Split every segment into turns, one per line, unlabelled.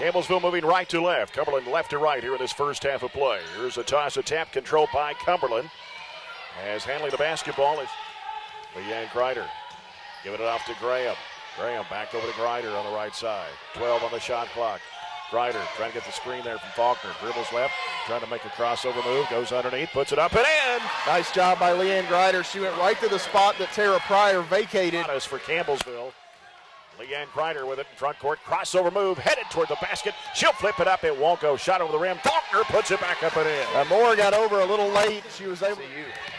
Campbellsville moving right to left. Cumberland left to right here in this first half of play. Here's a toss, a tap controlled by Cumberland. As handling the basketball is Leanne Greider. Giving it off to Graham. Graham back over to Greider on the right side. 12 on the shot clock. Greider trying to get the screen there from Faulkner. Dribbles left, trying to make a crossover move. Goes underneath, puts it up and in.
Nice job by Leanne Greider. She went right to the spot that Tara Pryor vacated.
For Campbellsville. Leanne Greider with it in front court. Crossover move, headed toward the basket. She'll flip it up. It won't go. Shot over the rim. Faulkner puts it back up and in.
Uh, Moore got over a little late. She was able to.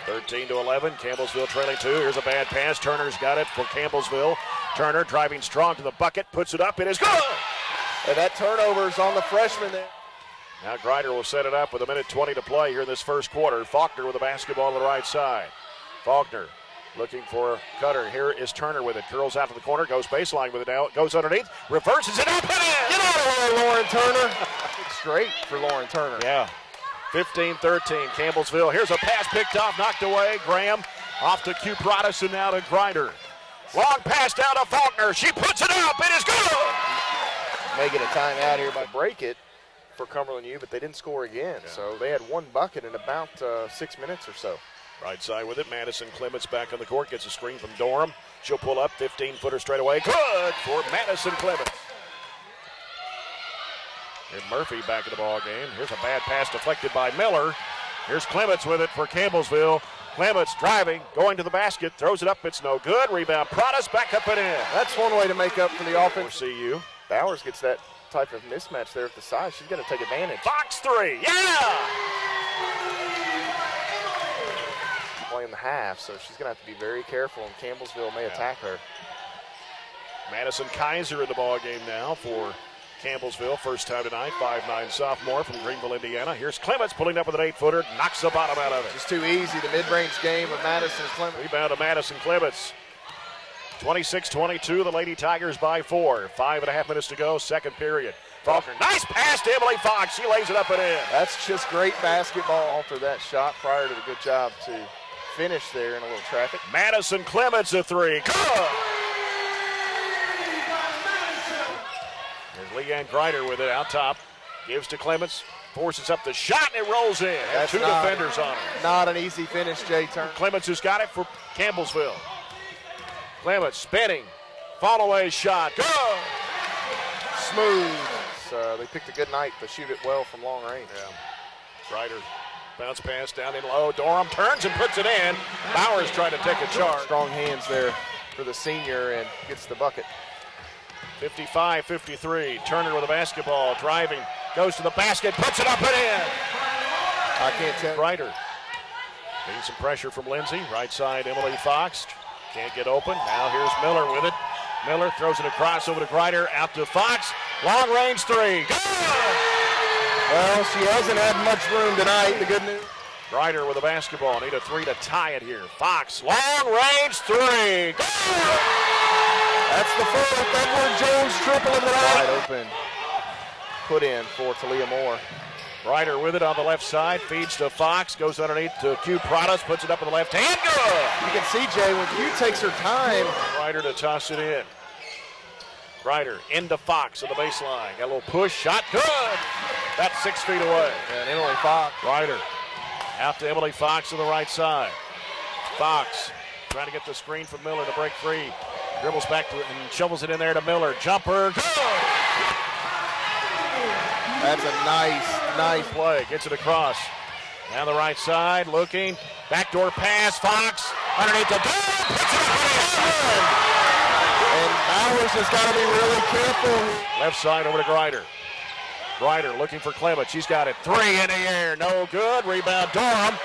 13 to 11. Campbellsville trailing two. Here's a bad pass. Turner's got it for Campbellsville. Turner driving strong to the bucket. Puts it up. It is good.
And that turnover is on the freshman there.
Now Greider will set it up with a minute 20 to play here in this first quarter. Faulkner with the basketball on the right side. Faulkner looking for Cutter. Here is Turner with it. Curls out to the corner, goes baseline with it now. Goes underneath, reverses it up and in.
Get out of here, Lauren Turner. Straight for Lauren Turner.
Yeah. 15 13. Campbellsville. Here's a pass picked off, knocked away. Graham off to Q Prodis and now to Greider. Long pass down to Faulkner. She puts it up. It is good.
May get a timeout here by break it for Cumberland U, but they didn't score again.
Yeah.
So they had one bucket in about uh, six minutes or so.
Right side with it. Madison Clements back on the court. Gets a screen from Dorham. She'll pull up. 15 footer straight away. Good for Madison Clements. And Murphy back in the ball game. Here's a bad pass deflected by Miller. Here's Clements with it for Campbellsville. Clements driving, going to the basket, throws it up. It's no good. Rebound. Prodis back up and in.
That's one way to make up for the offense. For.
CU.
Bowers gets that type of mismatch there at the side. She's going to take advantage.
Box three. Yeah.
Playing the half, so she's going to have to be very careful, and Campbellsville may
Yeah.
attack her.
Madison Kaiser in the ball game now for Campbellsville. First time tonight. 5'9 sophomore from Greenville, Indiana. Here's Clements pulling up with an eight footer. Knocks the bottom out of it.
Just too easy, the mid-range game of Madison Clements.
Rebound to Madison Clements. 26 22. The Lady Tigers by four. Five and a half minutes to go. Second period. Faulkner. Nice pass to Emily Fox. She lays it up and in.
That's just great basketball after that shot prior to the good job to finish there in a little traffic.
Madison Clements a three. Good. There's Leanne Greider with it out top. Gives to Clements. Forces up the shot and it rolls in. Two
not-
defenders on it.
Not an easy finish, Jay Turner.
Clements has got it for Campbellsville. Clements spinning. Fall away shot. Good.
Smooth. So they picked a good night to shoot it well from long range.
Yeah. Ryder bounce pass down in low. Dorham turns and puts it in. Bowers trying to take a charge.
Strong hands there for the senior and gets the bucket.
55 53. Turner with a basketball. Driving. Goes to the basket. Puts it up and in.
I can't tell.
Ryder. Getting some pressure from Lindsay. Right side, Emily Fox. Can't get open. Now here's Miller with it. Miller throws it across over to Greider. Out to Fox. Long range three. Good!
Well, she hasn't had much room tonight. The good news.
Ryder with a basketball. Need a three to tie it here. Fox, long range three.
That's the fourth. Edward Jones triple in the night. Wide open. Put in for Talia Moore.
Ryder with it on the left side. Feeds to Fox. Goes underneath to Q Pradas. Puts it up in the left hand. Good!
You can see, Jay, when Q takes her time,
Ryder to toss it in. Ryder into Fox on the baseline. Got a little push. Shot. Good! That's six feet away.
and Emily Fox.
Ryder out to Emily Fox on the right side. Fox trying to get the screen from Miller to break free. Dribbles back to it and shovels it in there to Miller. Jumper. Good!
That's a nice, nice
play. Gets it across. Down the right side, looking. Backdoor pass. Fox underneath the door. Puts it up and
Bowers has got to be really careful.
Left side over to Greider. Greider looking for Clement. She's got it. Three in the air. No good. Rebound Durham.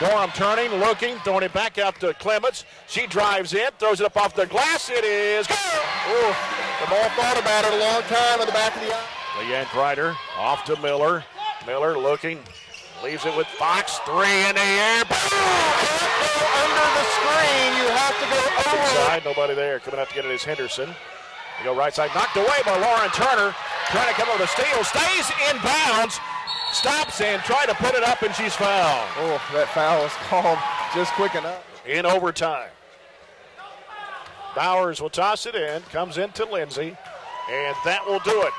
Durham turning, looking, throwing it back out to Clements. She drives in, throws it up off the glass. It is.
Ooh, the ball thought about it a long time in the back of the eye.
Leanne Greider off to Miller. Miller looking, leaves it with Fox. Three in the air.
Under the screen, you have to go over.
Inside, nobody there. Coming up to get it is Henderson. They go right side, knocked away by Lauren Turner. Trying to come over the steal, stays in bounds, stops and try to put it up, and she's fouled
Oh, that foul was called just quick enough.
in overtime. Bowers will toss it in, comes into Lindsay, and that will do it.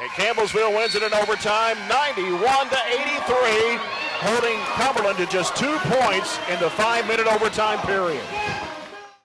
And Campbellsville wins it in overtime, 91 to 83, holding Cumberland to just two points in the five-minute overtime period.